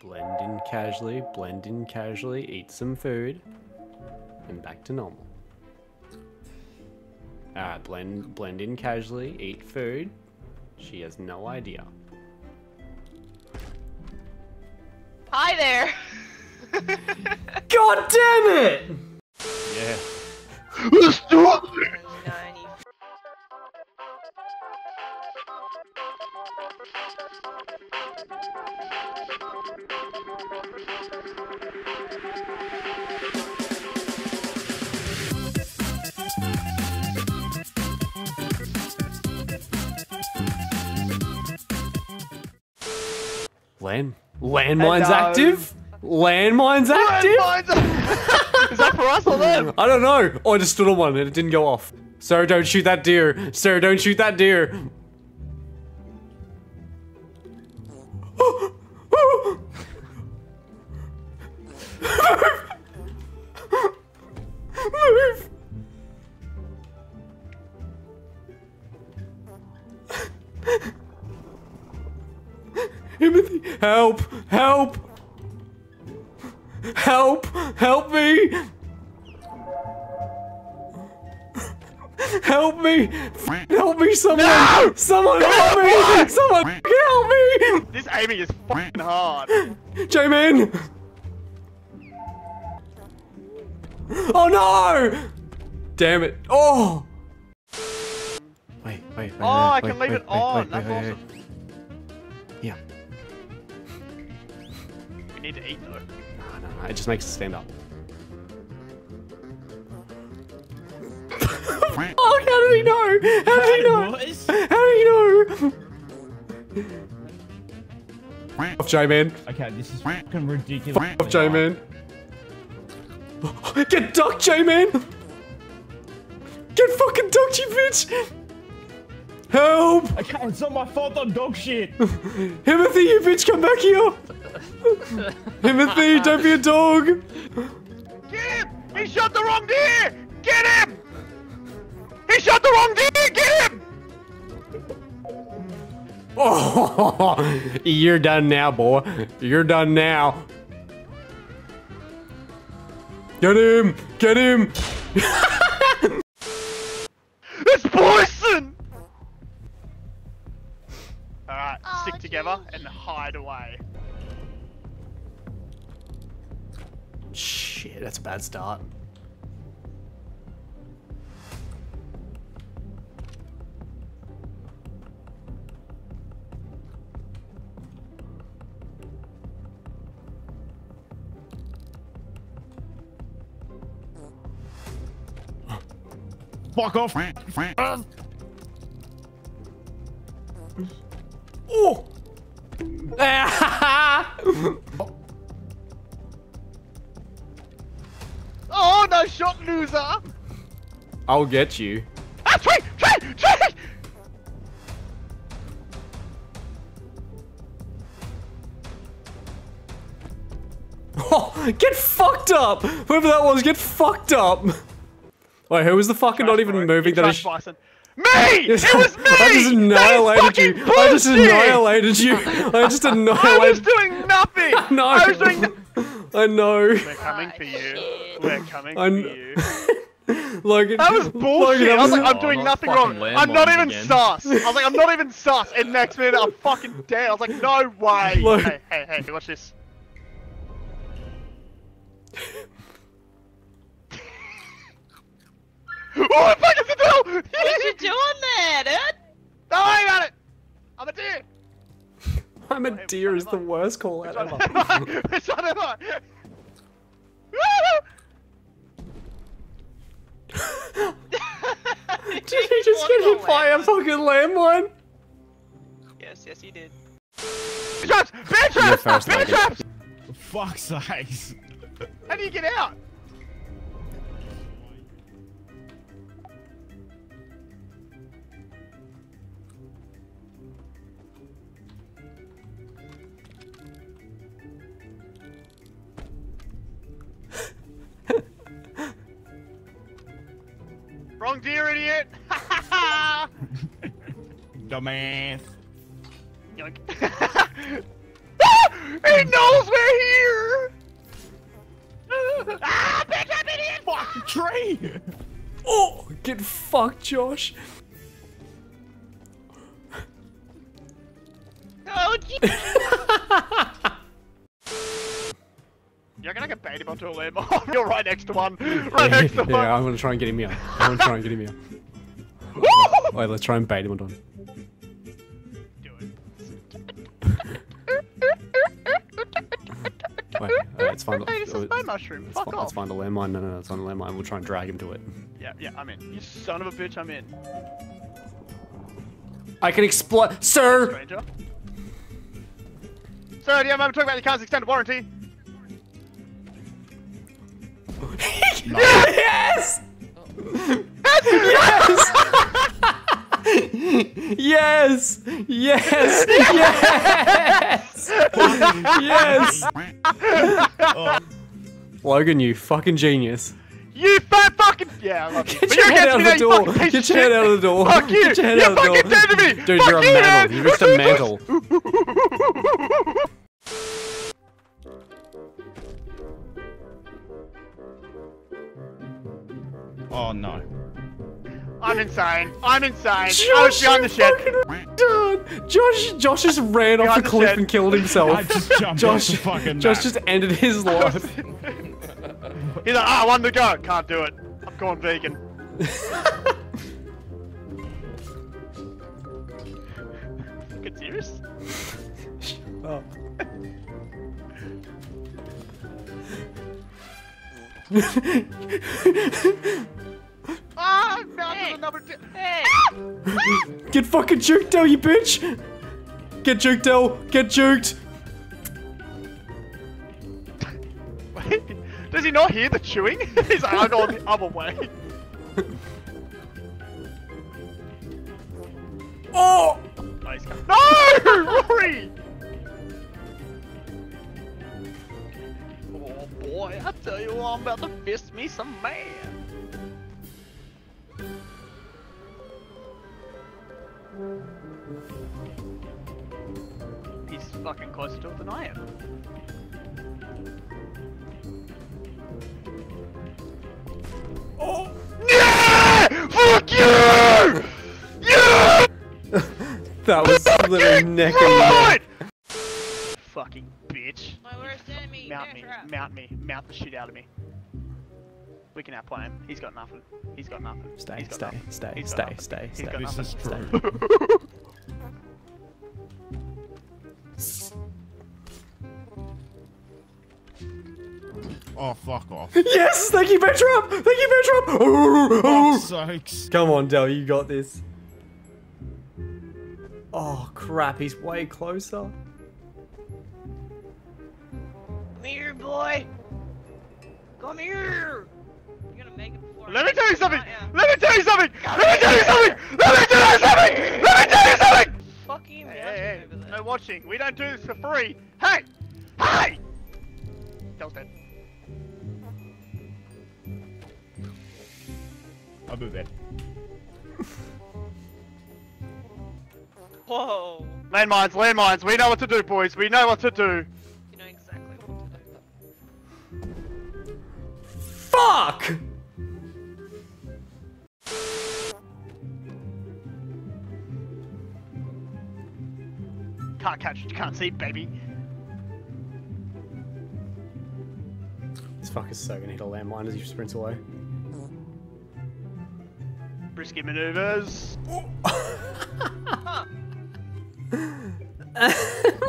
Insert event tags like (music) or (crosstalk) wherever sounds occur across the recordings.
Blend in casually, blend in casually, eat some food, and back to normal. Alright, blend blend in casually, eat food. She has no idea. Hi there. God damn it! Yeah. Let's do Land landmines Hello. active? Landmines active? (laughs) Is that for us or them? I don't know. Oh, I just stood on one and it didn't go off. Sir, don't shoot that deer. Sir, don't shoot that deer. (gasps) (gasps) help! Help! Help! Help me! Help me! Help me, someone! No! Someone help me! Someone help me! This aiming is fucking hard. J-Man! Oh no! Damn it! Oh! Wait, wait, wait. Oh, I wait, can wait, leave it wait, wait, on. wait, That's wait, awesome. We need to eat though. No, no, no, it just makes it stand up. (laughs) oh, how did he know? How did he know? Boys. How did he know? Off J-Man. Okay, this is fucking ridiculous. Off J-Man. (gasps) Get ducked, J-Man! Get fucking ducked, you bitch! Help! Okay, it's not my fault I'm dog shit. (laughs) Timothy, you bitch, come back here! Timothy, don't be a dog! Get him! He shot the wrong deer! Get him! He shot the wrong deer! Get him! Oh, (laughs) you're done now, boy. You're done now. Get him! Get him! (laughs) It's poison! Alright, Aw, stick oh, together geez. and hide away. Shit, that's a bad start. Fuck off. Oh! Oh, (laughs) (laughs) no shot, loser! I'll get you. Ah, tree! Tree! Tree! Oh, (laughs) get fucked up! Whoever that was, get fucked up! Wait, who was the fucking not even moving that I trash sh- bison. Me! (laughs) It was me! I just annihilated you. That is I just annihilated you. I just annihilated- (laughs) I was annihilated. doing nothing! No. I was doing no- I know. We're (laughs) coming for you. shit. We're coming for you. (laughs) Logan, that was bullshit. Logan, I was like, I'm doing not nothing wrong. I'm not even again. sus. I was like, I'm not even sus. And next minute, I'm fucking dead. I was like, no way. (laughs) Look. Hey, hey, hey, watch this. oh, fuck, it's a I'm a deer is the worst call out Which one ever. I? (laughs) Which one am I? (laughs) Did he just get hit by a fucking landmine? Yes, yes, he did. Bear traps! Bear traps! first, Bear traps! For fuck's sakes. How do you get out? Wrong deer, idiot! (laughs) Dumbass. Yoink. (laughs) he knows we're here! (laughs) ah, bitch, I'm idiot! Fuck, tree! Oh, get fucked, Josh. Oh, jeez. 80 by 2 landmine. (laughs) You're right next to one. Right next to yeah, one. Yeah, I'm gonna try and get him here. I'm gonna try and get him here. Wait, let's try and bait him on. Wait, uh, let's find hey, it's a snow mushroom. Fuck off. let's find a landmine. No, no, no, it's on a landmine. We'll try and drag him to it. Yeah, yeah, I'm in. You son of a bitch, I'm in. I can explode, sir. Stranger. Sir, do you have a moment to talk about your car's extended warranty? (laughs) yes. yes. yes. Yes. Yes. Yes. Logan, you fucking genius. You fat fucking yeah, I love you. Get But your head out of the door. Get your head out of the door. Fuck you. Get your head You're out of the door. fucking dead to me. Dude, Fuck you're a you, mantle. man. You reached a mantle. (laughs) insane. I'm insane. I was Josh, behind the shed. fucking retard. Josh, Josh just ran off Behind the the cliff shed. and killed himself. (laughs) I just jumped Josh, off the fucking Josh map. just ended his (laughs) life. (laughs) He's like, ah, one to go. Can't do it. I'm going vegan. Fucking serious? Oh. Ah, I'm Hey. number two. Hey. (laughs) Get fucking juked, Del, you bitch! Get juked, Del! Get juked! Wait, (laughs) does he not hear the chewing? (laughs) He's like, I'm going the other way. Oh! Oh. No! Rory! Oh boy, I tell you what, I'm about to fist me some man. Fucking closer to it than I am. Oh! Yeah! Fuck you! Yeah! (laughs) That was literally neck and neck. Fucking bitch. My worst enemy. Mount me, mount me, mount the shit out of me. We can outplay him. He's got nothing. He's got nothing. Stay, He's got stay, nothing. stay, He's got stay, nothing. stay, He's stay. got This is true. (laughs) Oh, fuck off. (laughs) Yes! Thank you, Betrop! Thank you, Betrop! Oh, oh. sakes. Come on, Del, you got this. Oh, crap, he's way closer. Come here, boy. Come here. You're gonna make it before. Let I me tell you something! Yeah. Let me tell you something! Let me tell you something! Let me tell you something! Let me tell you something! Fucking Hey, hey, hey, over hey, there. no watching. We don't do this for free. Hey! Hey! Del's dead. I'll move it. Whoa. Landmines, landmines. We know what to do, boys. We know what to do. You know exactly what to do. Fuck! Can't catch what you can't see, baby. This fucker's so gonna hit a landmine as he sprints away. Brisky maneuvers. (laughs)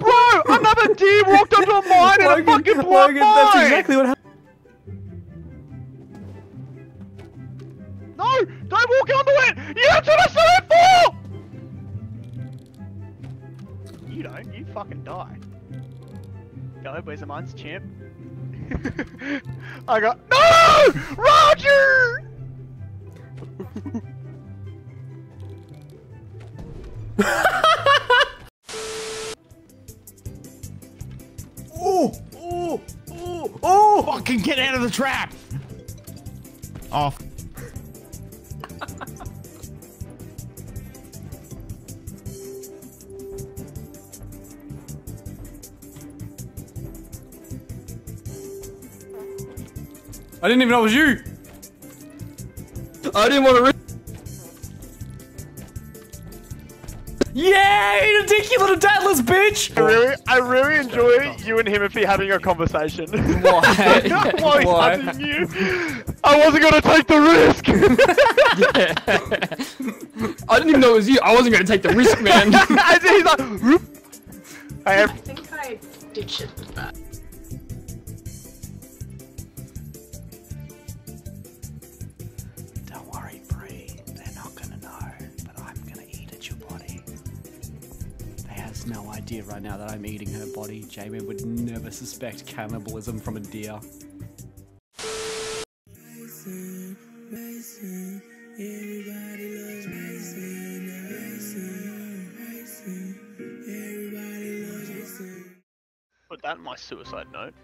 Bro, another deer walked onto a mine and a fucking blew Logan, that's exactly what happened. No! Don't walk onto it! You that's what I said it for! You don't, you fucking die. Go, where's the mines, champ? (laughs) I got- No! Roger! (laughs) Fucking get out of the trap! Oh, f- I didn't even know it was you! I didn't want to risk. Yeah, you dick, you little datless bitch! I really, I really enjoy you and him if he's having a conversation. Why? While he's (laughs) Why? hunting you. I wasn't gonna take the risk. (laughs) I didn't even know it was you. I wasn't gonna take the risk, man. (laughs) He's like, "Whoop." I I think I did shit with that. No idea right now that I'm eating her body. Jamie would never suspect cannibalism from a deer. Put that in my suicide note.